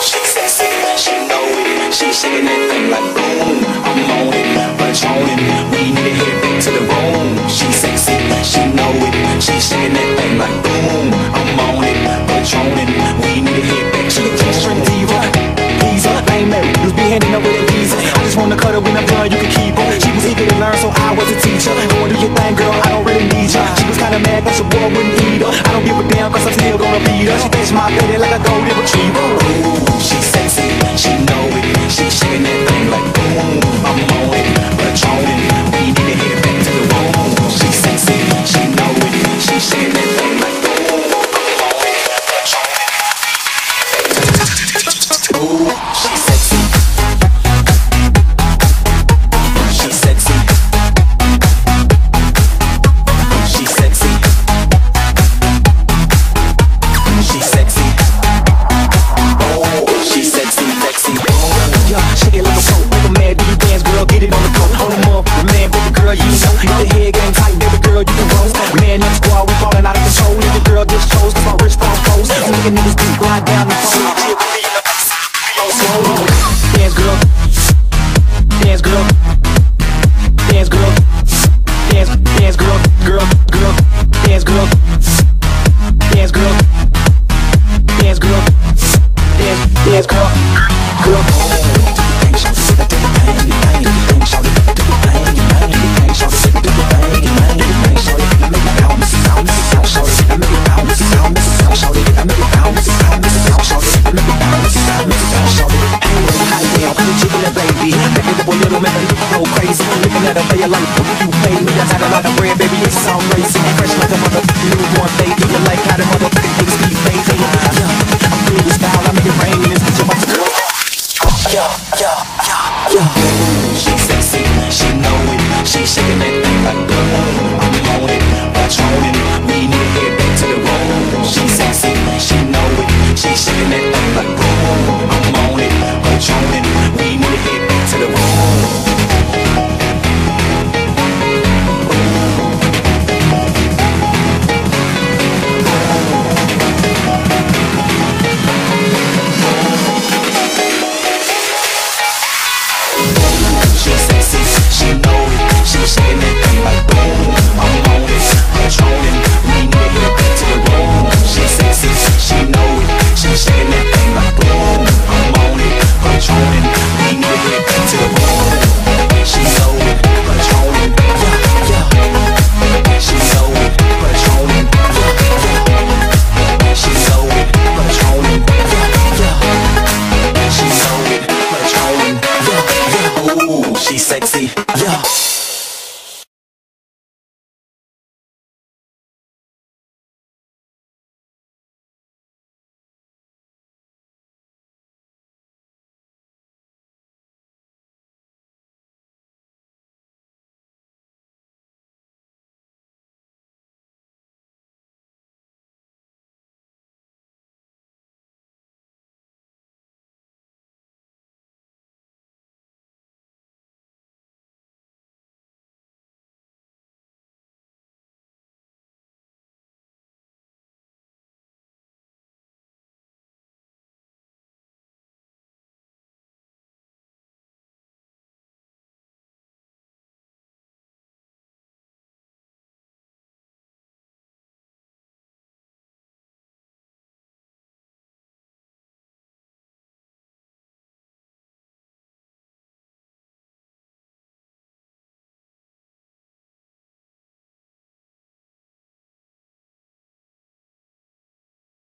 She sexy, she know it. She shaking that thing like boom. I'm on it, Patron We need to head back to the room. She sexy, she know it. She shaking that thing like boom. I'm on it, Patron We need to head back to the room. String diva, visa, I ain't married. You be handing over the visa. I just wanna cut her when I'm done, you can keep her. She was eager to learn, so I was a teacher. Go do your thing, girl, I don't really need ya. She was kinda mad cause your boy wouldn't eat her. I don't give a damn cause I'm still gonna beat her. She thinks my baby like a golden retriever. Niggas deep, glide down the phone. Go crazy, looking at a player like you pay me. I had a lot of bread, baby, it's sound crazy. Fresh like a mother, new newborn baby, you like how the motherfucking things be fading. Yeah, I'm through with style, I make it rain in this bitch. about to go. Yeah, yeah, yeah, yeah. She sexy, she know it. She shaking that thing like the I'm on it, patroning. We need to get back to the road. She sexy, she know it. She shaking that thing. sexy. Yeah.